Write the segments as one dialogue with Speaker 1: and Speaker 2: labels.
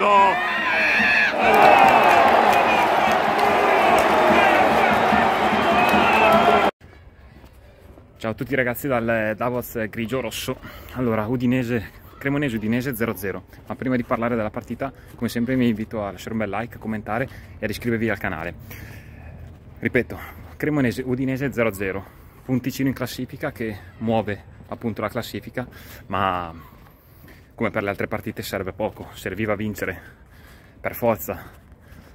Speaker 1: No! Ciao a tutti ragazzi dal Davos Grigio Rosso. Allora, Udinese, Cremonese Udinese 0-0. Ma prima di parlare della partita, come sempre vi invito a lasciare un bel like, commentare e ad iscrivervi al canale. Ripeto, Cremonese Udinese 0-0. Punticino in classifica che muove appunto la classifica, ma come per le altre partite serve poco, serviva vincere per forza.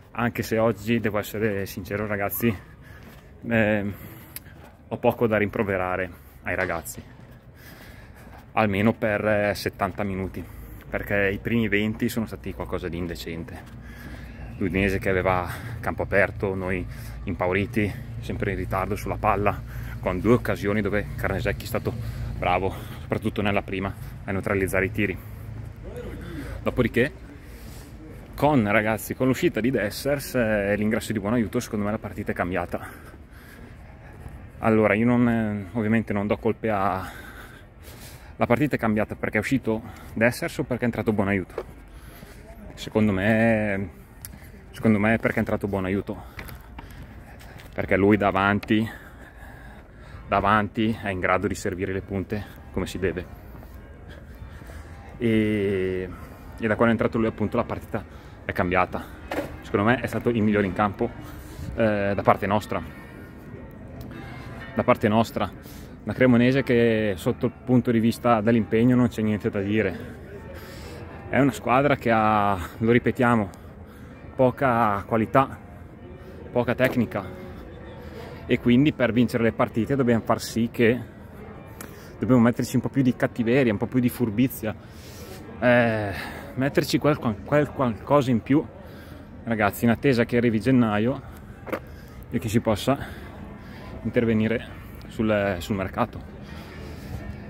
Speaker 1: Anche se oggi devo essere sincero ragazzi, eh, ho poco da rimproverare ai ragazzi, almeno per 70 eh, minuti, perché i primi 20 sono stati qualcosa di indecente. L'Udinese che aveva campo aperto, noi impauriti, sempre in ritardo sulla palla, con due occasioni dove Carnesecchi è stato bravo, soprattutto nella prima, a neutralizzare i tiri. Dopodiché, con ragazzi, con l'uscita di Dessers e eh, l'ingresso di buon aiuto, secondo me la partita è cambiata allora, io non, eh, ovviamente non do colpe a... La partita è cambiata perché è uscito Dessers o perché è entrato buon aiuto? Secondo me, secondo me è perché è entrato buon aiuto. Perché lui davanti, davanti è in grado di servire le punte come si deve. E, e da quando è entrato lui appunto la partita è cambiata. Secondo me è stato il migliore in campo eh, da parte nostra da parte nostra, la Cremonese che sotto il punto di vista dell'impegno non c'è niente da dire. È una squadra che ha, lo ripetiamo, poca qualità, poca tecnica e quindi per vincere le partite dobbiamo far sì che dobbiamo metterci un po' più di cattiveria, un po' più di furbizia, eh, metterci quel, quel qualcosa in più, ragazzi, in attesa che arrivi gennaio e che si possa intervenire sul, sul mercato.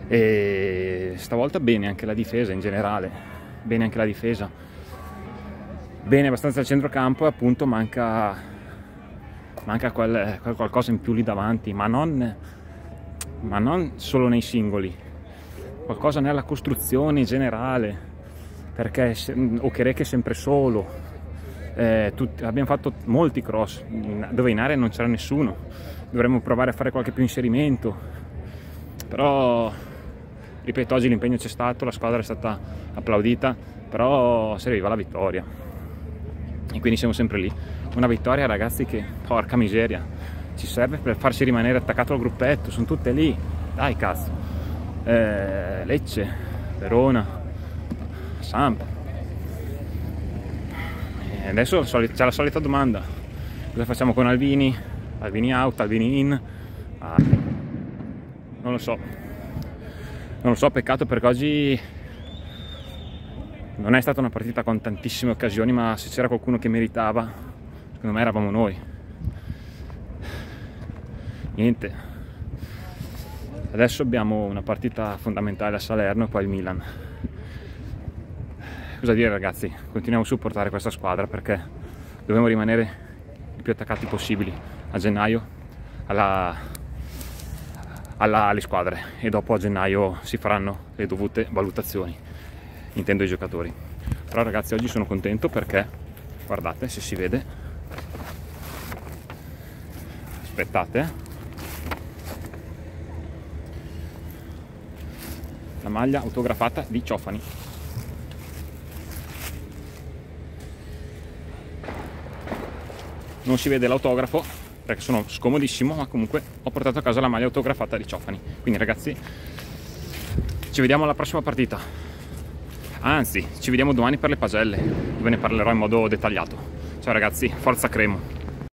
Speaker 1: E stavolta bene anche la difesa in generale, bene anche la difesa, bene abbastanza al centrocampo e appunto manca, manca quel, quel qualcosa in più lì davanti, ma non, ma non solo nei singoli, qualcosa nella costruzione generale, perché Okereke è sempre solo, eh, tutti, abbiamo fatto molti cross dove in area non c'era nessuno. Dovremmo provare a fare qualche più inserimento. Però ripeto oggi l'impegno c'è stato la squadra è stata applaudita però serviva la vittoria. E quindi siamo sempre lì. Una vittoria ragazzi che porca miseria ci serve per farsi rimanere attaccato al gruppetto sono tutte lì. Dai cazzo. Eh, Lecce Verona Samp e adesso c'è la solita domanda. Cosa facciamo con Alvini? Alvini out, Alvini in? Ah, non lo so. Non lo so, peccato perché oggi non è stata una partita con tantissime occasioni ma se c'era qualcuno che meritava secondo me eravamo noi. Niente. Adesso abbiamo una partita fondamentale a Salerno e poi il Milan cosa dire ragazzi continuiamo a supportare questa squadra perché dobbiamo rimanere i più attaccati possibili a gennaio alla, alla, alle squadre e dopo a gennaio si faranno le dovute valutazioni intendo i giocatori però ragazzi oggi sono contento perché guardate se si vede aspettate eh. la maglia autografata di Ciofani non si vede l'autografo perché sono scomodissimo ma comunque ho portato a casa la maglia autografata di Ciofani. Quindi ragazzi ci vediamo alla prossima partita. Anzi ci vediamo domani per le pagelle dove ne parlerò in modo dettagliato. Ciao ragazzi forza Cremo